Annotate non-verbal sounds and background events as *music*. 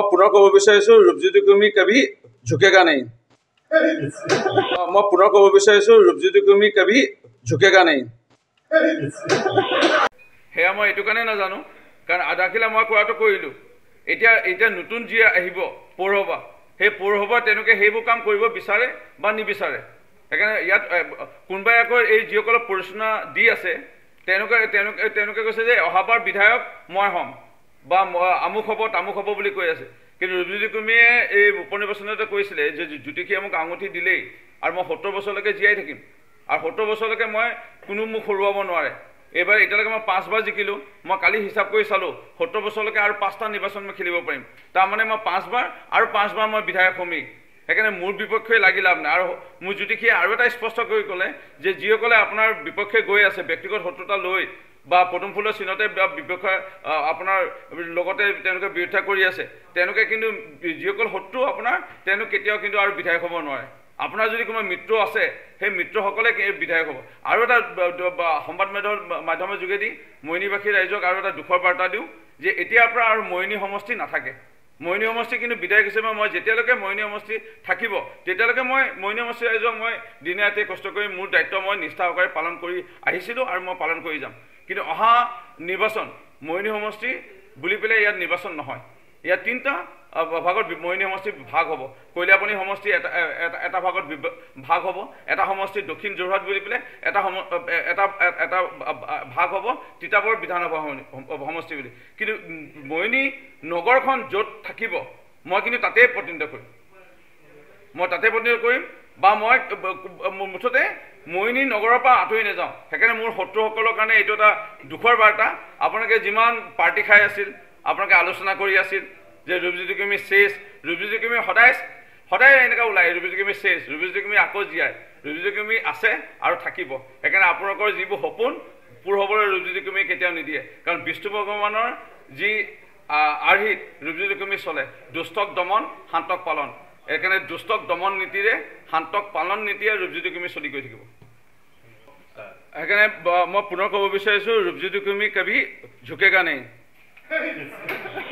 পুনৰ ক'ব বিচাৰিছো ৰূপজ্যোতি কুৰ্মী কভি ঝুকেগা নেই মই পুনৰ ক'ব বিচাৰিছো ৰূপজ্যোতি কুৰ্মী কভি ঝুকেগা নেই সেয়া মই এইটো কাৰণে নাজানো কাৰণ আধাখিলা মই কোৱাটো কৰিলোঁ এতিয়া এতিয়া নতুন যি আহিব পৌৰসভা সেই পৌৰসভা তেওঁলোকে সেইবোৰ কাম কৰিব বিচাৰে বা নিবিচাৰে সেইকাৰণে ইয়াত কোনোবাই আকৌ এই যিসকলক পৰিচালনা দি আছে তেওঁলোকে তেওঁলোকে তেওঁলোকে কৈছে যে অহাবাৰ বিধায়ক মই হ'ম বা আমুক হ'ব তামুক হ'ব বুলি কৈ আছে। কিন্তু ৰূপজ্যোতি কুৰ্মীয়ে এই উপ নিৰ্বাচনতে কৈছিলে যে জ্যোতিষীয়ে মোক আঙুঠি দিলেই আৰু মই সত্তৰ বছৰলৈকে জীয়াই থাকিম। আৰু সত্তৰ বছৰলৈকে মই কোনো মোক হৰুৱাব নোৱাৰে। এইবাৰ এতিয়ালৈকে মই পাঁচবাৰ জিকিলোঁ মই কালি হিচাপ কৰি চালোঁ সত্তৰ বছৰলৈকে আৰু পাঁচটা নিৰ্বাচন মই খেলিব পাৰিম। তাৰমানে মই পাঁচবাৰ আৰু পাঁচবাৰ মই বিধায়ক হ'মেই সেইকাৰণে মোৰ বিপক্ষে লাগি লাভ নাই। আৰু মোৰ জ্যোতিষীয়ে আৰু এটা স্পষ্ট কৰি ক'লে যে যিসকলে আপোনাৰ বিপক্ষে গৈ আছে ব্যক্তিগত শত্ৰুতা লৈ বা পদুম ফুলৰ চিনতে বিপক্ষে আপোনাৰ লগতে তেওঁলোকে বিৰোধিতা কৰি আছে তেওঁলোকে কিন্তু যিসকল শত্ৰু আপোনাৰ তেওঁলোক কেতিয়াও কিন্তু আৰু বিধায়ক হ'ব নোৱাৰে। আপোনাৰ যদি কোনোবা মিত্ৰ আছে সেই মিত্ৰসকলে বিধায়ক হ'ব। আৰু এটা সংবাদ মাধ্যম মাধ্যমৰ যোগেদি মইনীবাসী ৰাইজক আৰু এটা দুখৰ বাৰ্তা দিওঁ যে এতিয়াৰ পৰা আৰু মইনী সমষ্টি নাথাকে। মইনী সমষ্টি কিন্তু বিধায়ক হিচাপে মই যেতিয়ালৈকে মইনী সমষ্টি থাকিব তেতিয়ালৈকে মই মইনী সমষ্টি ৰাইজক মই দিনে ৰাতিয়ে কষ্ট কৰি মোৰ দায়িত্ব মই নিষ্ঠা সহকাৰে পালন কৰি আহিছিলোঁ আৰু মই পালন কৰি যাম। কিন্তু অহা নিৰ্বাচন মইনী সমষ্টি বুলি পেলাই ইয়াত নিৰ্বাচন নহয়। ইয়াত তিনিটা ভাগত মৰিনী সমষ্টি ভাগ হ'ব। কইলাপানী সমষ্টি এটা এটা ভাগত ভাগ হ'ব। এটা সমষ্টি দক্ষিণ যোৰহাট বুলি পেলাই এটা সম এটা এটা ভাগ হ'ব তিতাবৰ বিধানসভা সমষ্টি বুলি। কিন্তু মৰিনী নগৰখন য'ত থাকিব মই কিন্তু তাতেই প্ৰতিনিধিত্ব কৰিম। মই তাতে প্ৰতিনিধিত্ব কৰিম বা মই মুঠতে মৰিনী নগৰৰ পৰা আঁতৰি নাযাওঁ। সেইকাৰণে মোৰ শত্ৰুসকলৰ কাৰণে এইটো এটা দুখৰ বাৰ্তা। আপোনালোকে যিমান পাৰ্টি খাই আছিল আপোনালোকে আলোচনা কৰি আছিল যে ৰূপজ্যোতি কুৰ্মী শেষ ৰূপজ্যোতি কুৰ্মী সদায় সদায় এনেকৈ ওলায় ৰূপজ্যোতি কুৰ্মী শেষ ৰূপজ্যোতি কুৰ্মী আকৌ জীয়াই ৰূপজ্যোতি কুৰ্মী আছে আৰু থাকিব। সেইকাৰণে আপোনালোকৰ যিবোৰ সপোন পূৰ হ'বলৈ ৰূপজ্যোতি কুৰ্মীয়ে কেতিয়াও নিদিয়ে। কাৰণ বিষ্ণু ভগৱানৰ যি আৰ্হিত ৰূপজ্যোতি কুৰ্মী চলে দুষ্টক দমন শান্তক পালন। সেইকাৰণে দুষ্টক দমন নীতিৰে শান্তক পালন নীতিৰে ৰূপজ্যোতি কুৰ্মী চলি গৈ থাকিব। সেইকাৰণে মই পুনৰ ক'ব বিচাৰিছোঁ ৰূপজ্যোতি কুৰ্মী কবি ঝুকেগা নেই। *laughs*